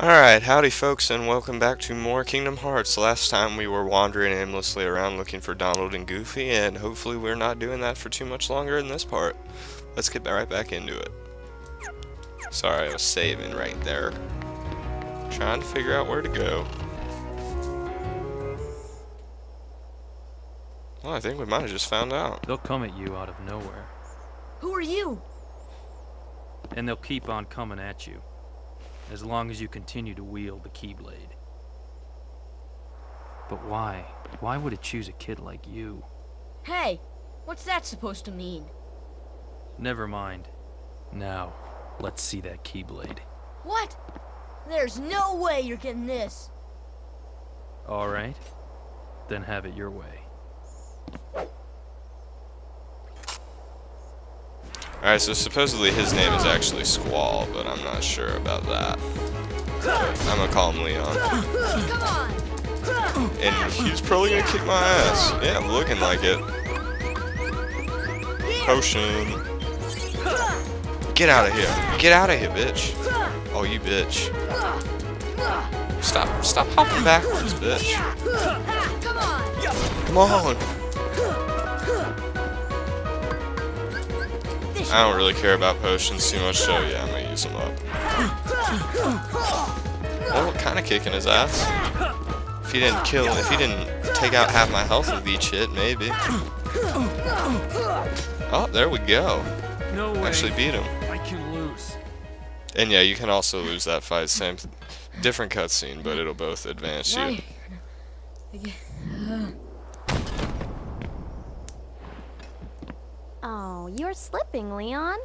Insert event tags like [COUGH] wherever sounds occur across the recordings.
Alright, howdy folks and welcome back to more Kingdom Hearts. Last time we were wandering aimlessly around looking for Donald and Goofy and hopefully we're not doing that for too much longer in this part. Let's get right back into it. Sorry, I was saving right there. Trying to figure out where to go. Well, I think we might have just found out. They'll come at you out of nowhere, Who are you? and they'll keep on coming at you. As long as you continue to wield the Keyblade. But why? Why would it choose a kid like you? Hey, what's that supposed to mean? Never mind. Now, let's see that Keyblade. What? There's no way you're getting this. Alright? Then have it your way. Alright, so supposedly his name is actually Squall, but I'm not sure about that. I'm gonna call him Leon. And he's probably gonna kick my ass. Yeah, I'm looking like it. Potion. Get out of here. Get out of here, bitch. Oh, you bitch. Stop. Stop hopping backwards, bitch. Come on! I don't really care about potions too much, so yeah, I'm gonna use them up. Well, kind of kicking his ass. If he didn't kill, if he didn't take out half my health with each hit, maybe. Oh, there we go. No way. Actually beat him. I can lose. And yeah, you can also lose that fight. Same, different cutscene, but it'll both advance you. Right. Oh, you're slipping, Leon.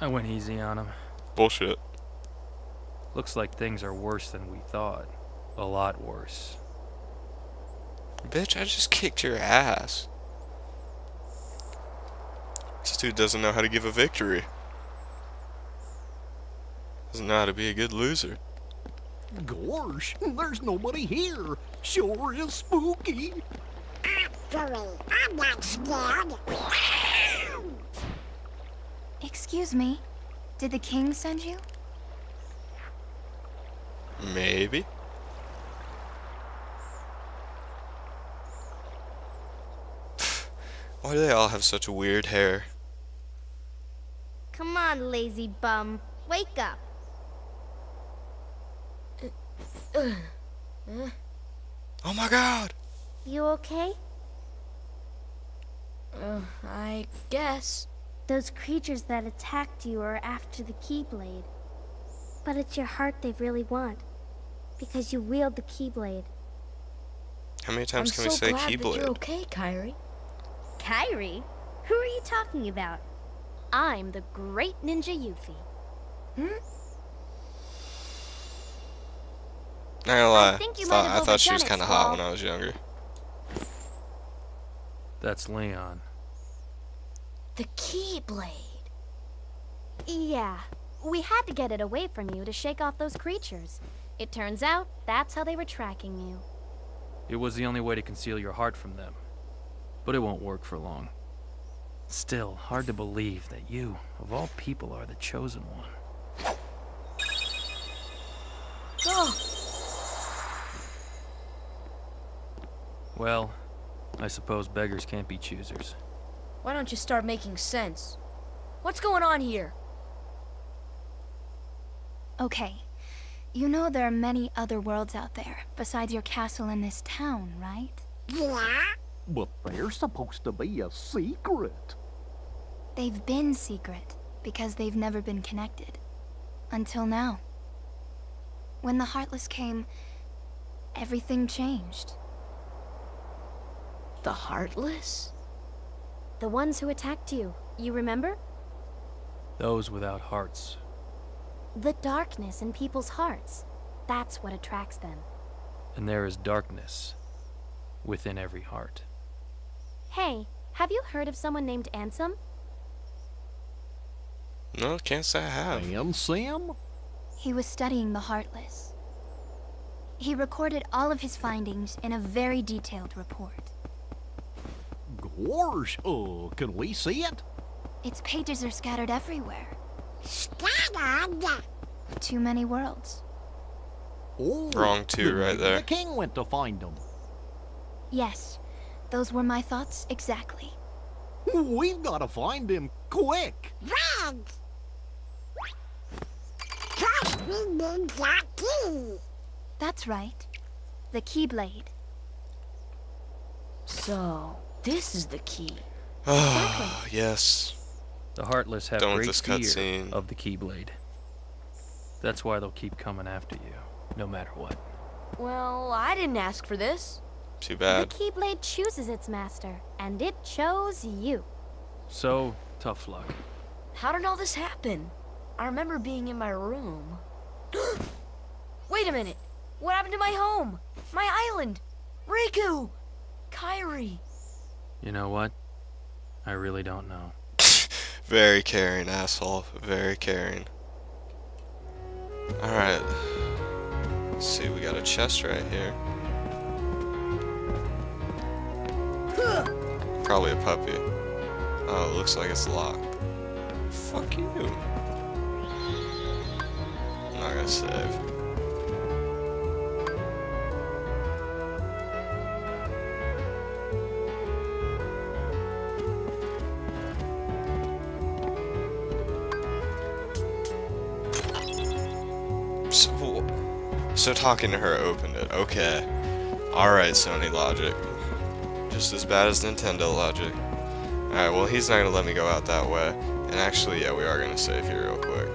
I went easy on him. Bullshit. Looks like things are worse than we thought. A lot worse. Bitch, I just kicked your ass. This dude doesn't know how to give a victory. Doesn't know how to be a good loser. Gosh, there's nobody here. Sure is spooky. Actually, I'm not scared. Excuse me. Did the king send you? Maybe. [SIGHS] Why do they all have such weird hair? Come on, lazy bum. Wake up. [SIGHS] Oh my god! You okay? Uh, I guess. Those creatures that attacked you are after the Keyblade. But it's your heart they really want. Because you wield the Keyblade. How many I'm times can we so say glad that Keyblade? you're okay, Kairi. Kairi? Who are you talking about? I'm the great ninja Yuffie. Not gonna lie, think you thought, I thought she was kind of hot when I was younger. That's Leon. The Keyblade. Yeah, we had to get it away from you to shake off those creatures. It turns out that's how they were tracking you. It was the only way to conceal your heart from them. But it won't work for long. Still, hard to believe that you, of all people, are the chosen one. Oh, Well, I suppose beggars can't be choosers. why don't you start making sense? What's going on here? Okay. You know there are many other worlds out there besides your castle and this town, right? Yeah? But they're supposed to be a secret. They've been secret because they've never been connected. Until now. When the Heartless came, everything changed. The Heartless? The ones who attacked you, you remember? Those without hearts. The darkness in people's hearts. That's what attracts them. And there is darkness within every heart. Hey, have you heard of someone named Ansem? No, can't say I have. Ansem? He was studying the Heartless. He recorded all of his findings in a very detailed report. Gosh, uh, can we see it? Its pages are scattered everywhere. Scattered. Too many worlds. Oh, Wrong two then right there. The king went to find them. Yes, those were my thoughts exactly. We've got to find him quick. Red. First we need that key. That's right. The Keyblade. So, this is the key. Ah, yes. The Heartless have Done with great this fear cutscene. of the Keyblade. That's why they'll keep coming after you, no matter what. Well, I didn't ask for this. Too bad. The. Keyblade chooses its master, and it chose you. So, tough luck. How did all this happen? I remember being in my room. [GASPS] Wait a minute. What happened to my home? My island? Riku! Kairi! You know what? I really don't know. [LAUGHS] Very caring, asshole. Very caring. Alright. See, we got a chest right here. Probably a puppy. Oh, looks like it's locked. Fuck you. I'm not gonna save. So talking to her opened it. Okay. Alright, Sony Logic. Just as bad as Nintendo Logic. Alright, well, he's not gonna let me go out that way. And actually, yeah, we are gonna save here real quick.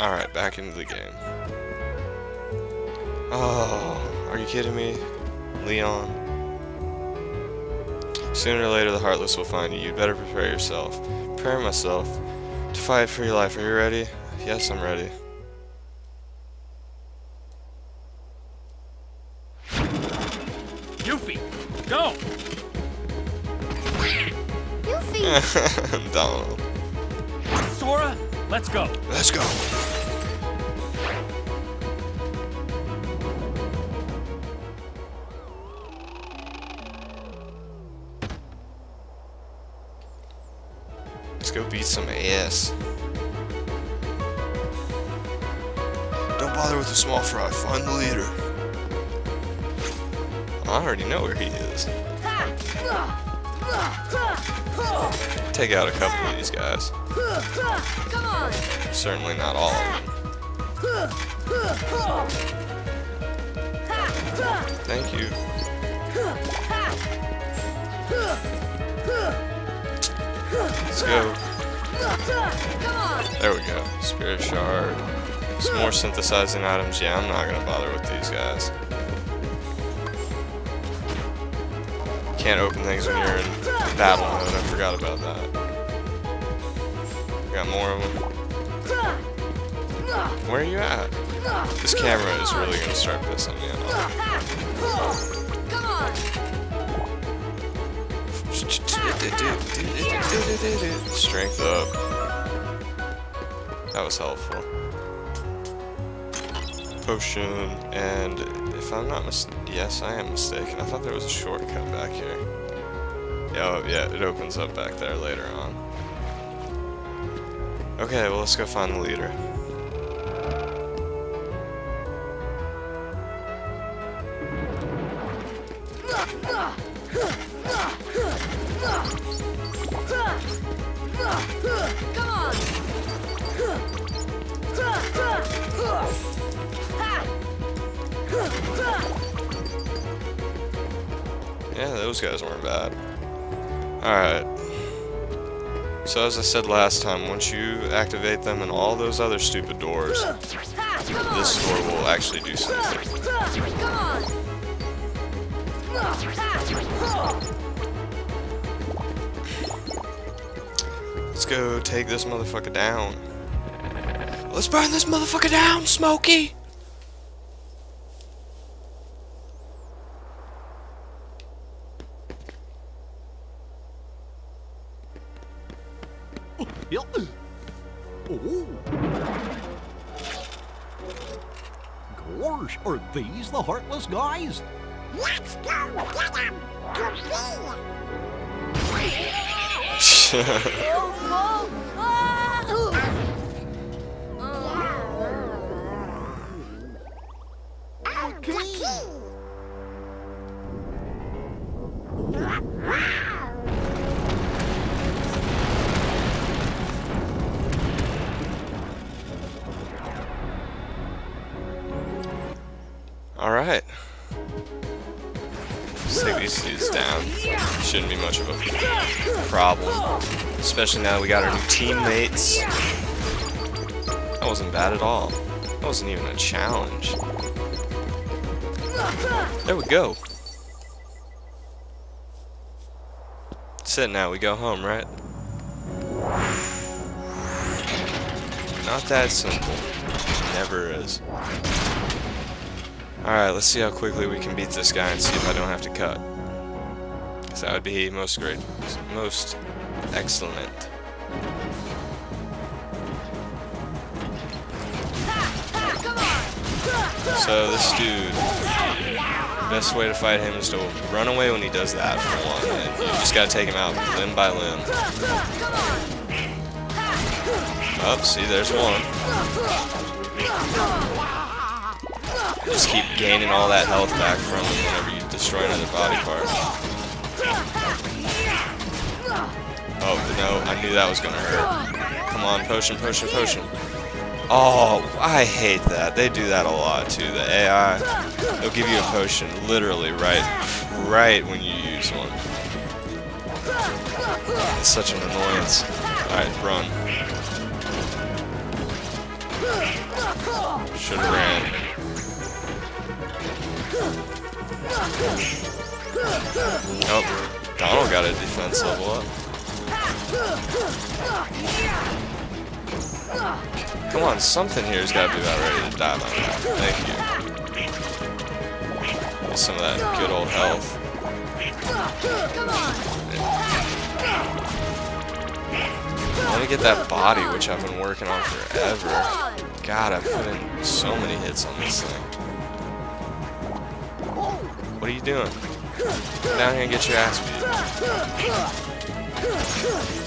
Alright, back into the game. Oh, are you kidding me? Leon? Sooner or later, the Heartless will find you. You'd better prepare yourself. Prepare myself to fight for your life. Are you ready? Yes, I'm ready. Yuffie, go! Yuffie! [LAUGHS] Donald. Sora, let's go. Let's go. Let's go beat some ass. Don't bother with the small fry. Find the leader. I already know where he is. Take out a couple of these guys. Certainly not all of them. Thank you. Let's go. There we go. Spirit shard. Some more synthesizing items. Yeah, I'm not gonna bother with these guys. Can't open things when you're in battle mode. I forgot about that. Got more of them. Where are you at? This camera is really gonna start pissing me off. Strength up. That was helpful. Potion, and if I'm not mis- yes, I am mistaken. I thought there was a shortcut back here. Yeah, oh, yeah, it opens up back there later on. Okay, well, let's go find the leader. Yeah, those guys weren't bad. Alright. So as I said last time, once you activate them and all those other stupid doors, this door will actually do something. Let's go take this motherfucker down. Let's burn this motherfucker down, Smokey! Are the Heartless guys? Let's go get him. Goofy. Okay. Much of a problem. Especially now we got our new teammates. That wasn't bad at all. That wasn't even a challenge. There we go. That's it now, we go home, right? Not that simple. Never is. Alright, let's see how quickly we can beat this guy and see if I don't have to cut. Because that would be most great, most excellent. So this dude, best way to fight him is to run away when he does that for one. And you just gotta take him out limb by limb. Oh, see, there's one. Just keep gaining all that health back from him whenever you destroy another body part. Oh, no, I knew that was gonna hurt. Come on, potion, potion, potion. Oh, I hate that. They do that a lot, too. The AI, they'll give you a potion literally right, right when you use one. It's such an annoyance. Alright, run. Should've ran. Oh, Donald got a defense level up. Come on, something here's got to be about ready to die by now. Thank you. Get some of that good old health. Let me get that body, which I've been working on forever. God, I've put in so many hits on this thing. What are you doing? Down here and get your ass beat.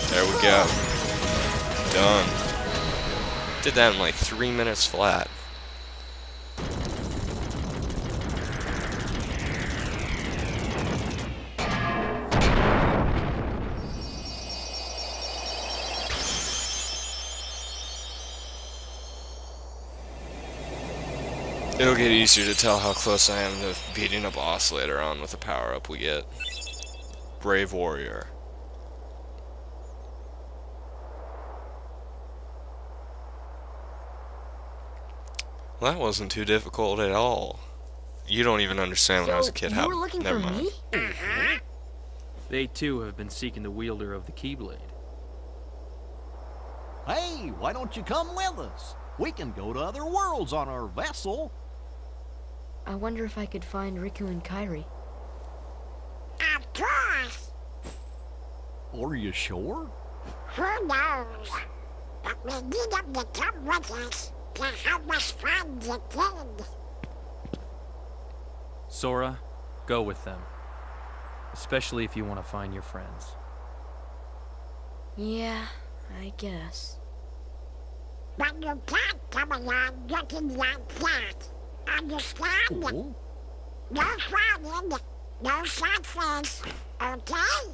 There we go. Done. Did that in like three minutes flat. It'll get easier to tell how close I am to beating a boss later on with the power-up we get. Brave Warrior. Well, that wasn't too difficult at all. You don't even understand so when I was a kid you how. were looking never for mind. me? Uh-huh. They too have been seeking the wielder of the Keyblade. Hey, why don't you come with us? We can go to other worlds on our vessel. I wonder if I could find Riku and Kairi. Of course. Are you sure? Who knows? But we need them to come with us to help us find the kid. Sora, go with them. Especially if you want to find your friends. Yeah, I guess. But you can't come along looking like that. Understand? Oh, No frowning, no sad face, okay?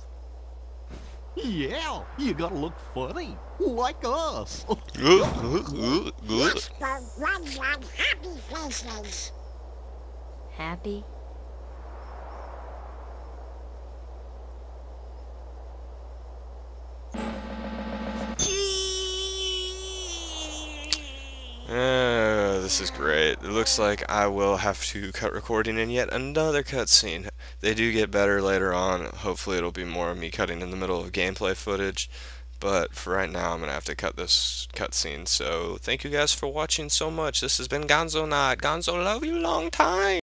yeah, you gotta look funny, like us. Yes, for ones on happy faces. Happy? Uh, this is great. It looks like I will have to cut recording in yet another cutscene. They do get better later on. Hopefully it'll be more of me cutting in the middle of gameplay footage. But for right now, I'm going to have to cut this cutscene. So thank you guys for watching so much. This has been GonzoNaught. Gonzo love you long time.